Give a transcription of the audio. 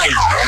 Fire!